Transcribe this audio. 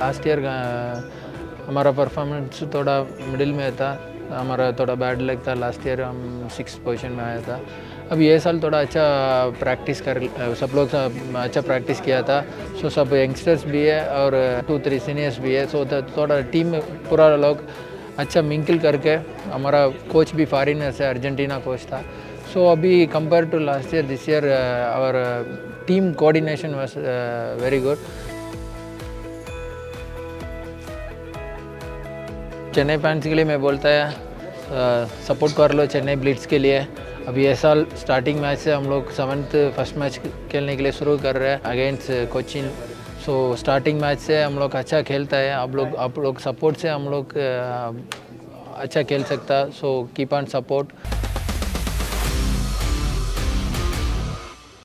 Last year हमारा performance थोड़ा middle में था, हमारा थोड़ा बैड लग था लास्ट ईयर हम सिक्स पोजीशन में आया था। अब ये साल थोड़ा अच्छा प्रैक्टिस कर सब लोग अच्छा प्रैक्टिस किया था। सो सब यंगस्टर्स भी है और टू थ्री सीनियर्स भी है। सो थोड़ा टीम पूरा लोग अच्छा मिंकल करके हमारा कोच भी फॉरिनर से अर्जेंटीना कोच था। सो अभी compare to last year this year और team coordination was very good Chennai fans के लिए मैं बोलता है सपोर्ट कर लो चेन्नई ब्लिट्स के लिए। अभी ये साल स्टार्टिंग मैच से हम लोग सेवन्थ फ़र्स्ट मैच खेलने के लिए शुरू कर रहे हैं against Cochin. So starting match से हम लोग अच्छा खेलता है। आप लोग आप लोग सपोर्ट से हम लोग अच्छा खेल सकता। So keep on support